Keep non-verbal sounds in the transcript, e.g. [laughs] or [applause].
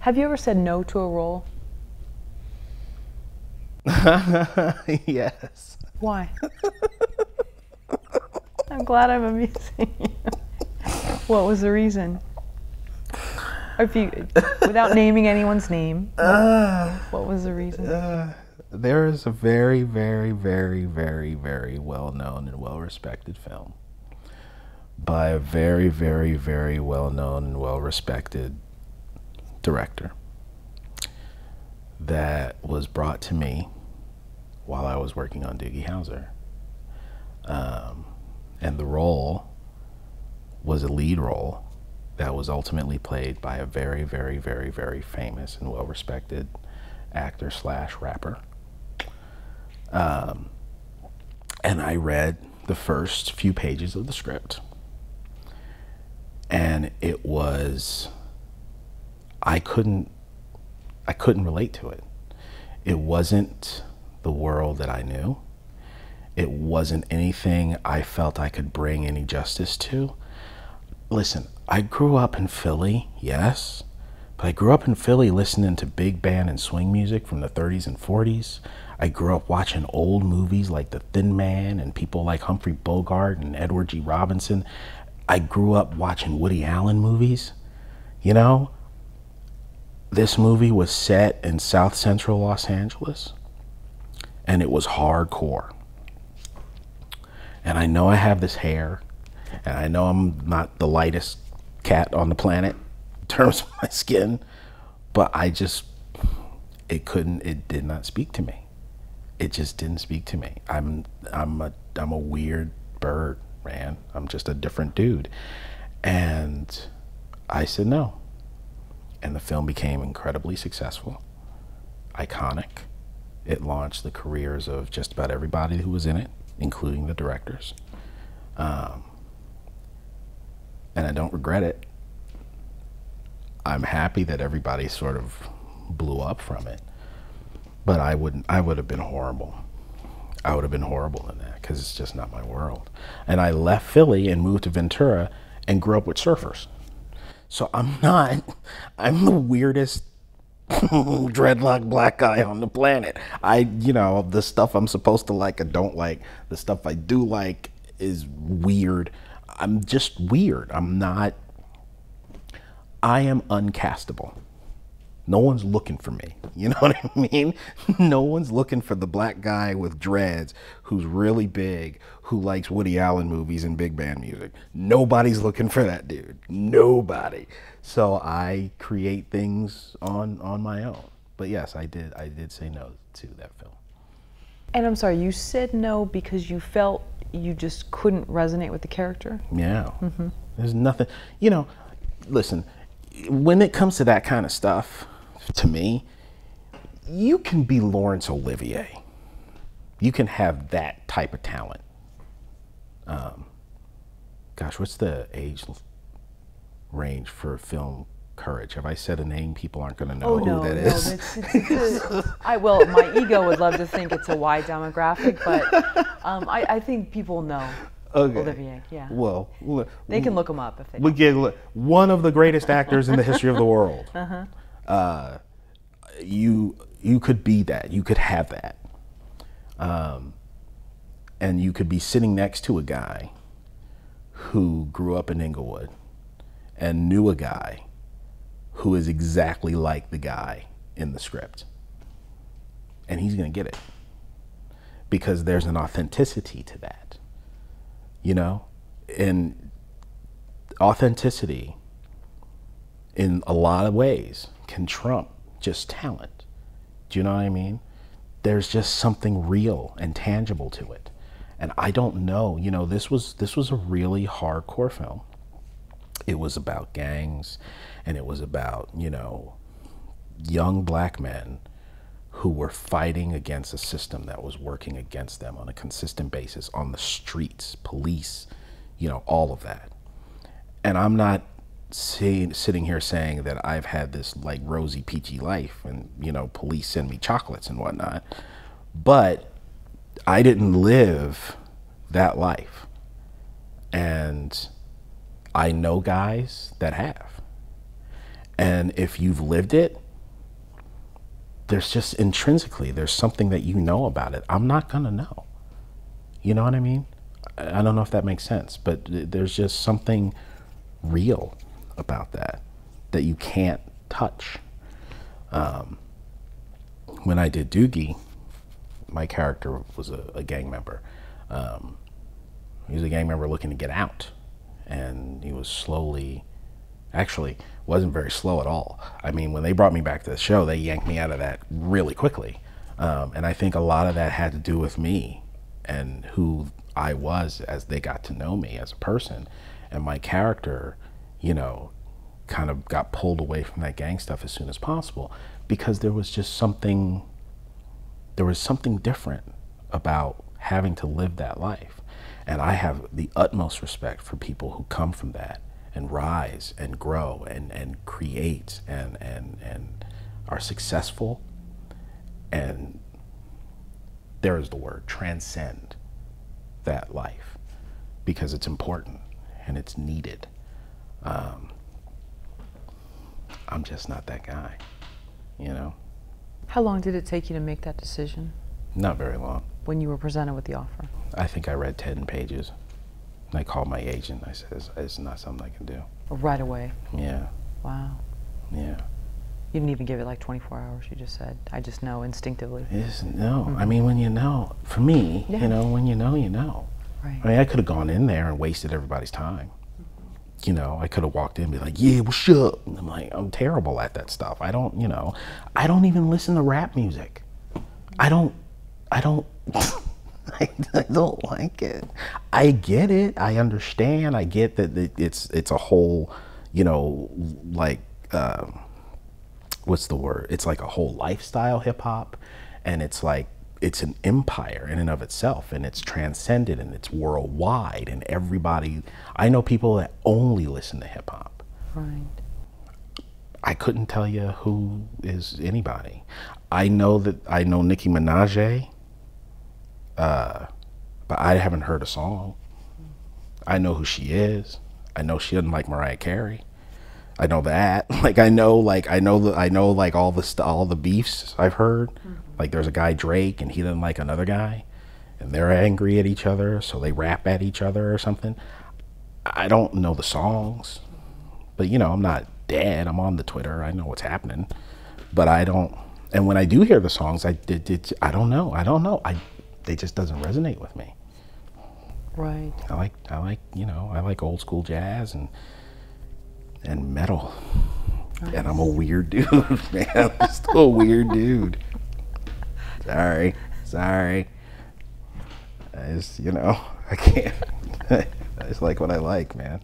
Have you ever said no to a role? [laughs] yes. Why? I'm glad I'm amusing you. what was the reason? Or if you, without naming anyone's name, [sighs] uh, what was the reason? Uh, there is a very, very, very, very, very well known and well respected film by a very, very, very well known and well respected director that was brought to me while I was working on Doogie Howser. Um, and the role was a lead role that was ultimately played by a very, very, very, very famous and well respected actor slash rapper. Um, and I read the first few pages of the script. And it was, I couldn't, I couldn't relate to it. It wasn't the world that I knew. It wasn't anything I felt I could bring any justice to. Listen, I grew up in Philly, yes, but I grew up in Philly listening to big band and swing music from the 30s and 40s. I grew up watching old movies like The Thin Man and people like Humphrey Bogart and Edward G. Robinson. I grew up watching Woody Allen movies. You know, this movie was set in South Central Los Angeles and it was hardcore. And I know I have this hair, and I know I'm not the lightest cat on the planet in terms of my skin, but I just, it couldn't, it did not speak to me. It just didn't speak to me. I'm, I'm a, I'm a weird bird, man. I'm just a different dude. And I said no. And the film became incredibly successful, iconic. It launched the careers of just about everybody who was in it, including the directors. Um, and I don't regret it. I'm happy that everybody sort of blew up from it. But I wouldn't. I would have been horrible. I would have been horrible in that because it's just not my world. And I left Philly and moved to Ventura and grew up with surfers. So I'm not. I'm the weirdest [laughs] dreadlock black guy on the planet. I, you know, the stuff I'm supposed to like, I don't like. The stuff I do like is weird. I'm just weird. I'm not. I am uncastable. No one's looking for me. [laughs] You know what I mean? No one's looking for the black guy with dreads who's really big, who likes Woody Allen movies and big band music. Nobody's looking for that dude. Nobody. So I create things on on my own. But yes, I did I did say no to that film. And I'm sorry, you said no because you felt you just couldn't resonate with the character? Yeah. Mm-hmm. There's nothing, you know, listen, when it comes to that kind of stuff, to me, you can be Laurence Olivier. You can have that type of talent. Um, gosh, what's the age range for film courage? Have I said a name people aren't going to know Oh who no, that no. is? It's, it's, it's, I well, my ego would love to think it's a wide demographic, but um, I, I think people know Okay. Olivier. Yeah, Well, l- they can look him up if they. we get look, one of the greatest actors in the history of the world. [laughs] Uh-huh. you you could be that. You could have that. Um, and you could be sitting next to a guy who grew up in Inglewood and knew a guy who is exactly like the guy in the script. And he's going to get it because there's an authenticity to that. You know? And authenticity in a lot of ways can trump just talent. Do you know what I mean? There's just something real and tangible to it. And I don't know, you know, this was this was a really hardcore film. It was about gangs and it was about, you know, young black men who were fighting against a system that was working against them on a consistent basis on the streets, police, you know, all of that. And I'm not say, sitting here saying that I've had this like rosy, peachy life and, you know, police send me chocolates and whatnot. But I didn't live that life. And I know guys that have. And if you've lived it, there's just intrinsically there's something that you know about it. I'm not gonna know. You know what I mean? I don't know if that makes sense, but there's just something real about that that you can't touch. Um, when I did Doogie, my character was a, a gang member. Um, he was a gang member looking to get out, and he was slowly, actually, wasn't very slow at all. I mean, when they brought me back to the show, they yanked me out of that really quickly, um, and I think a lot of that had to do with me and who I was as they got to know me as a person, and my character, you know, kind of got pulled away from that gang stuff as soon as possible because there was just something there was something different about having to live that life. And I have the utmost respect for people who come from that and rise and grow and, and create and, and, and are successful. And there is the word transcend that life because it's important and it's needed. Um, I'm just not that guy, you know? How long did it take you to make that decision? Not very long. When you were presented with the offer? I think I read 10 pages. I called my agent. I said, it's not something I can do. Right away? Yeah. Wow. Yeah. You didn't even give it like 24 hours, you just said, I just know instinctively. No. Mm -hmm. I mean, when you know, for me, yeah. you know, when you know, you know. Right. I mean, I could have gone in there and wasted everybody's time you know, I could have walked in and be like, yeah, what's up? And I'm like, I'm terrible at that stuff. I don't, you know, I don't even listen to rap music. I don't, I don't, [laughs] I, I, don't like it. I get it. I understand. I get that it's, it's a whole, you know, like, uh, what's the word? It's like a whole lifestyle hip hop. And it's like, it's an empire in and of itself and it's transcended and it's worldwide and everybody I know people that only listen to hip hop. Right. I couldn't tell you who is anybody. I know that I know Nicki Minaj, uh, but I haven't heard a song. I know who she is. I know she doesn't like Mariah Carey. I know that. [laughs] Like I know, like I know the I know like all the all the beefs I've heard. Mm-hmm. Like there's a guy Drake and he doesn't like another guy, and they're angry at each other, so they rap at each other or something. I don't know the songs, but you know I'm not dead. I'm on the Twitter. I know what's happening, but I don't. And when I do hear the songs, I did I don't know. I don't know. I it just doesn't resonate with me. Right. I like I like you know I like old school jazz and and metal. Nice. And I'm a weird [laughs] dude, man. I'm still a weird dude. Sorry. Sorry. I just, you know, [laughs] I can't. [laughs] I just like what I like, man.